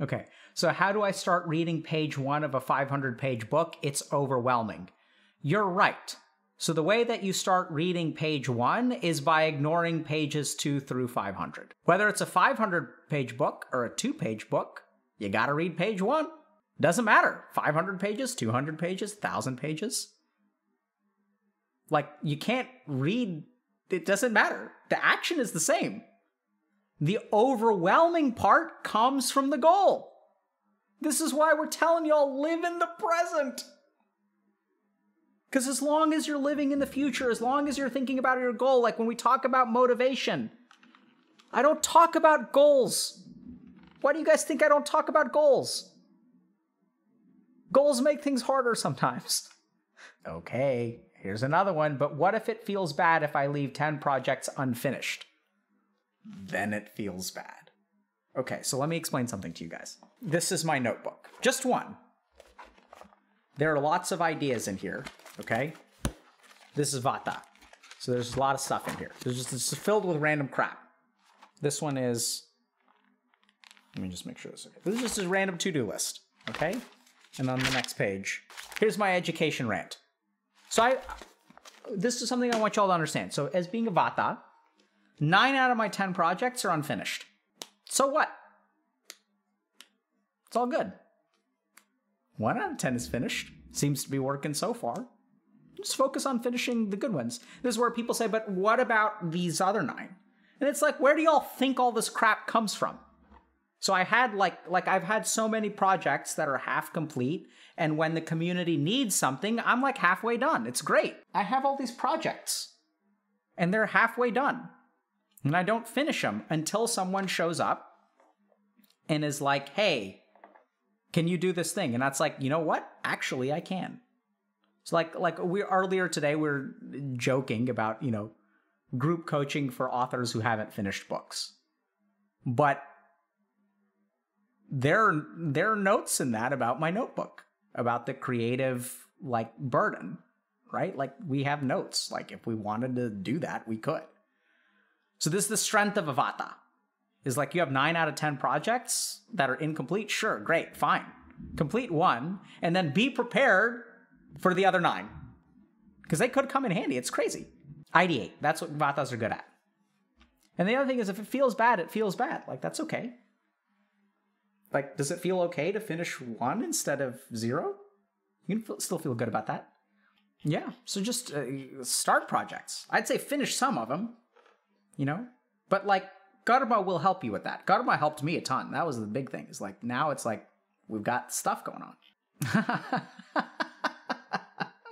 Okay, so how do I start reading page one of a 500 page book? It's overwhelming. You're right. So the way that you start reading page one is by ignoring pages two through 500. Whether it's a 500 page book or a two page book, you gotta read page one. Doesn't matter. 500 pages, 200 pages, 1,000 pages. Like, you can't read, it doesn't matter. The action is the same. The overwhelming part comes from the goal. This is why we're telling y'all live in the present. Because as long as you're living in the future, as long as you're thinking about your goal, like when we talk about motivation, I don't talk about goals. Why do you guys think I don't talk about goals? Goals make things harder sometimes. Okay, here's another one, but what if it feels bad if I leave 10 projects unfinished? Then it feels bad. Okay, so let me explain something to you guys. This is my notebook, just one. There are lots of ideas in here, okay? This is Vata. So there's a lot of stuff in here. There's just it's filled with random crap. This one is let me just make sure this is okay. This is just a random to-do list, okay? And on the next page, here's my education rant. So I this is something I want y'all to understand. So as being a Vata, nine out of my 10 projects are unfinished. So what? It's all good. One out of 10 is finished. Seems to be working so far. Just focus on finishing the good ones. This is where people say, but what about these other nine? And it's like, where do y'all think all this crap comes from? So I had like like I've had so many projects that are half complete and when the community needs something, I'm like halfway done. It's great. I have all these projects and they're halfway done. And I don't finish them until someone shows up and is like, "Hey, can you do this thing?" And that's like, "You know what? Actually, I can." So like like we earlier today we are joking about, you know, group coaching for authors who haven't finished books. But there there are notes in that about my notebook about the creative like burden right like we have notes like if we wanted to do that we could so this is the strength of a Vata is like you have 9 out of 10 projects that are incomplete. Sure great fine. Complete one and then be prepared for the other 9 because they could come in handy. It's crazy. Ideate. That's what vatas are good at. And the other thing is if it feels bad it feels bad. Like that's okay. Like, does it feel okay to finish one instead of zero? You can still feel good about that. Yeah, so just uh, start projects. I'd say finish some of them, you know? But like, Kapha will help you with that. Kapha helped me a ton. That was the big thing. Is like, now it's like, we've got stuff going on.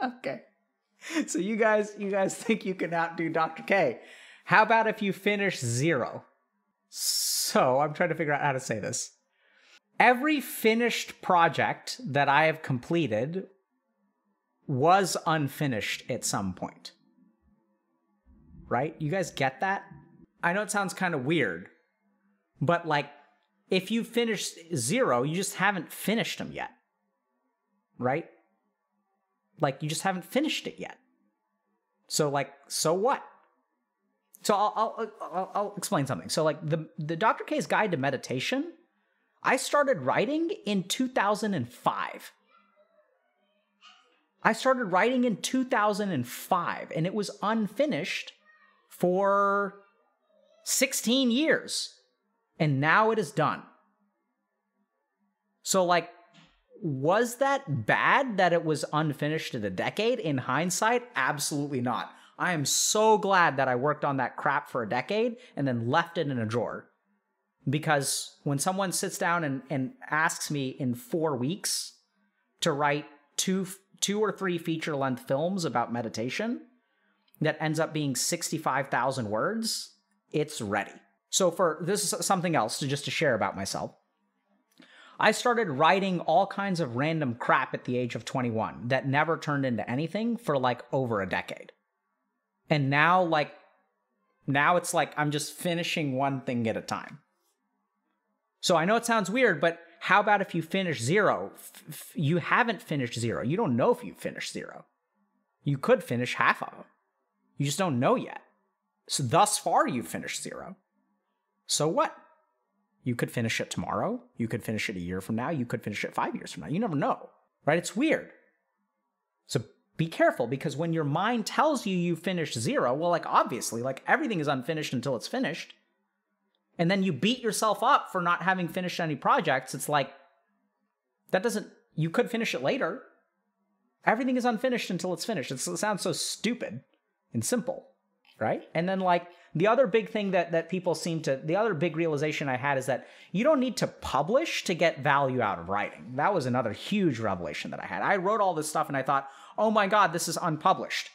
okay. So you guys, you guys think you can outdo Dr. K. How about if you finish zero? So I'm trying to figure out how to say this every finished project that I have completed was unfinished at some point. Right? You guys get that? I know it sounds kind of weird, but like if you finish zero, you just haven't finished them yet. Right? Like you just haven't finished it yet. So like, so what? So I'll, I'll, I'll, I'll explain something. So like the the Dr. K's guide to meditation I started writing in 2005. I started writing in 2005 and it was unfinished for 16 years. And now it is done. So, like, was that bad that it was unfinished in a decade? In hindsight, absolutely not. I am so glad that I worked on that crap for a decade and then left it in a drawer because when someone sits down and, and asks me in four weeks to write two two or three feature length films about meditation that ends up being 65,000 words, it's ready. So for this is something else to just to share about myself. I started writing all kinds of random crap at the age of 21 that never turned into anything for like over a decade. And now like now it's like I'm just finishing one thing at a time. So I know it sounds weird, but how about if you finish zero? F- you haven't finished zero. You don't know if you finished zero. You could finish half of them. You just don't know yet. So thus far, you've finished zero. So what? You could finish it tomorrow. You could finish it a year from now. You could finish it five years from now. You never know, right? It's weird. So be careful because when your mind tells you you finished zero, well, like obviously, like everything is unfinished until it's finished. And then you beat yourself up for not having finished any projects. It's like, that doesn't, you could finish it later. Everything is unfinished until it's finished. It's, it sounds so stupid and simple, right? And then, like, the other big thing that, that people seem to, the other big realization I had is that you don't need to publish to get value out of writing. That was another huge revelation that I had. I wrote all this stuff and I thought, oh my God, this is unpublished.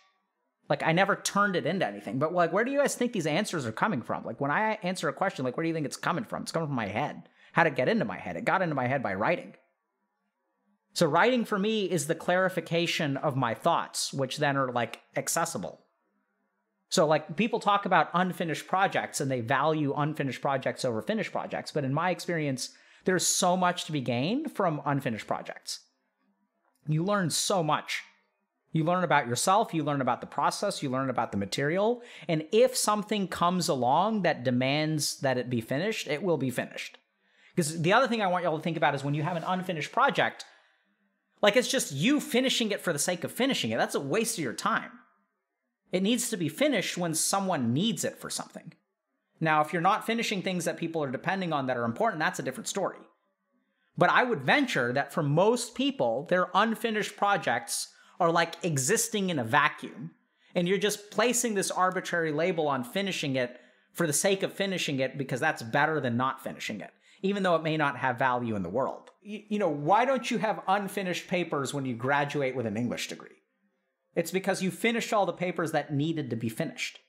Like I never turned it into anything. But like, where do you guys think these answers are coming from? Like when I answer a question, like where do you think it's coming from? It's coming from my head. How did it get into my head? It got into my head by writing. So writing for me is the clarification of my thoughts, which then are like accessible. So, like, people talk about unfinished projects and they value unfinished projects over finished projects. But in my experience, there's so much to be gained from unfinished projects. You learn so much. You learn about yourself, you learn about the process, you learn about the material. And if something comes along that demands that it be finished, it will be finished. Because the other thing I want y'all to think about is when you have an unfinished project, like it's just you finishing it for the sake of finishing it. That's a waste of your time. It needs to be finished when someone needs it for something. Now, if you're not finishing things that people are depending on that are important, that's a different story. But I would venture that for most people, their unfinished projects are like existing in a vacuum. And you're just placing this arbitrary label on finishing it for the sake of finishing it because that's better than not finishing it, even though it may not have value in the world. You, know, why don't you have unfinished papers when you graduate with an English degree? It's because you finished all the papers that needed to be finished.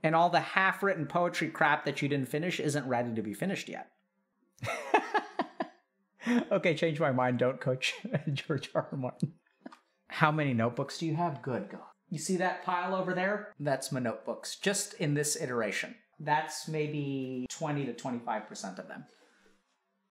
And all the half written poetry crap that you didn't finish isn't ready to be finished yet. okay, change my mind. Don't coach George R. R. Martin. How many notebooks do you have? Good God. You see that pile over there? That's my notebooks, just in this iteration. That's maybe 20 to 25% of them.